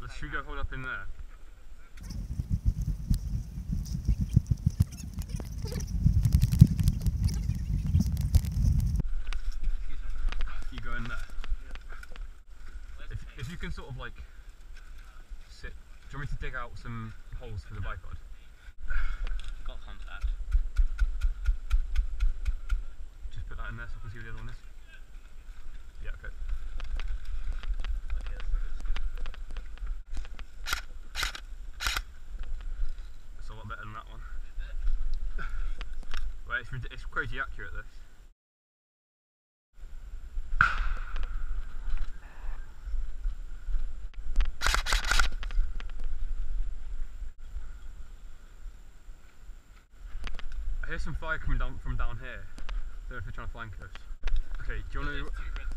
Let's go hold up in there? You go in there. If, if you can sort of like sit. Do you want me to dig out some holes for the bipod? Got contact. Just put that in there so I can see where the other one is. Yeah, okay. Okay. It's a lot better than that one. Right, it's, it's crazy accurate this. Hear some fire coming down from down here. Don't know if they're trying to flank us. Okay, do you want to?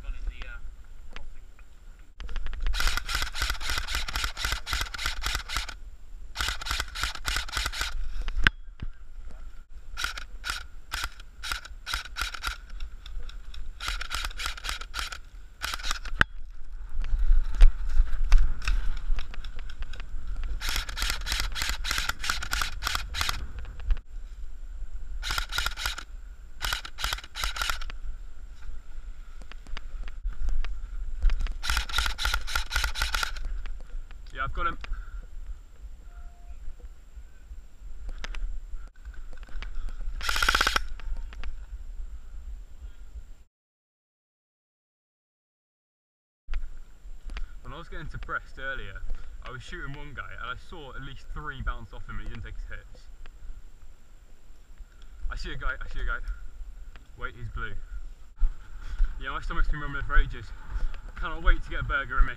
I've got him. When I was getting suppressed earlier, I was shooting one guy and I saw at least three bounce off him and he didn't take his hits. I see a guy, I see a guy. Wait, he's blue. Yeah, my stomach's been rumbling for ages. Cannot wait to get a burger in me.